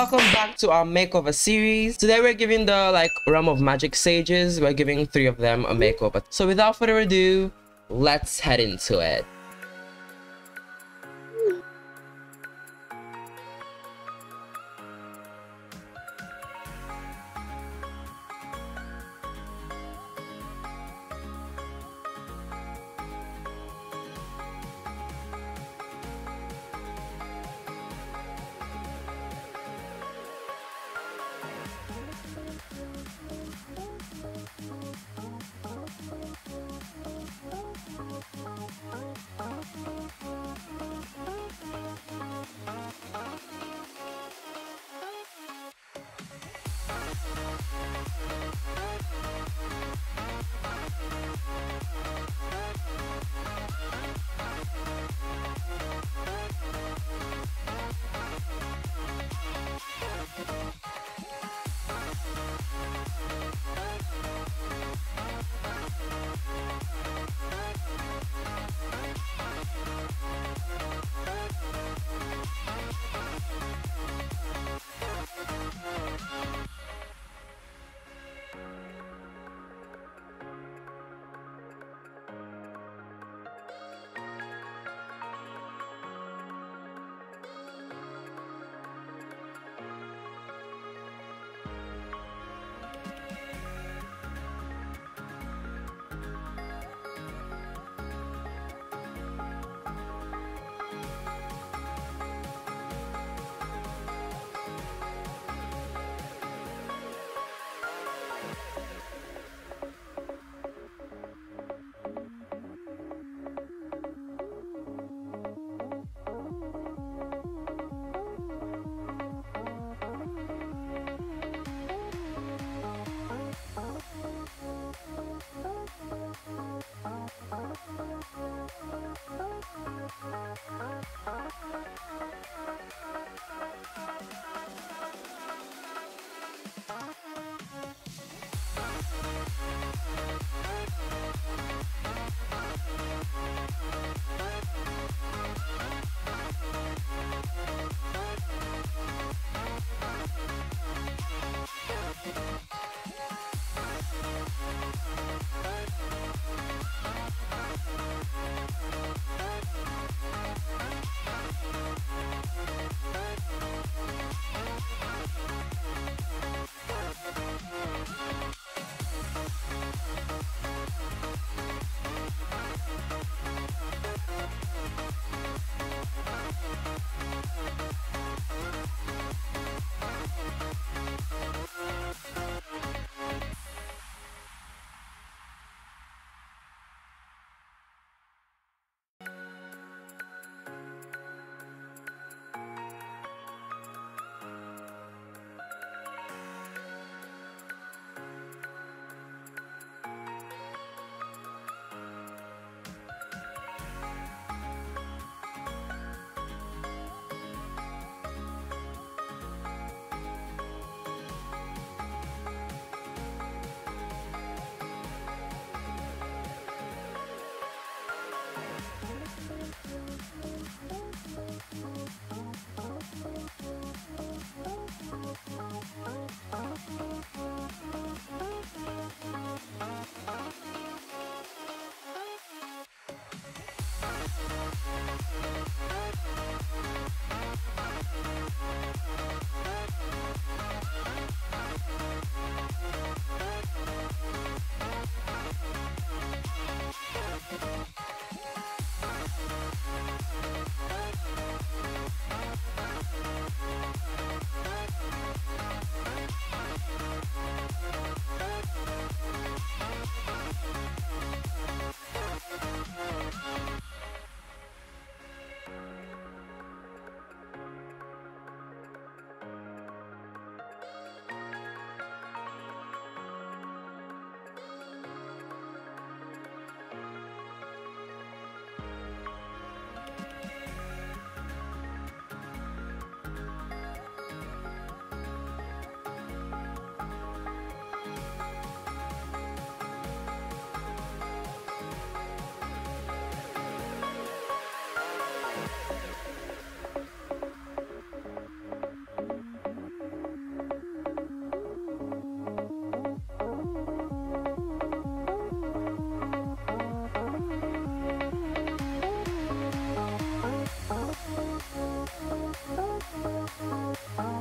welcome back to our makeover series. Today we're giving the like realm of magic sages. We're giving three of them a makeover. So without further ado, let's head into it. We'll うん。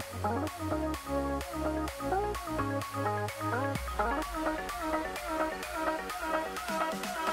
Thank you.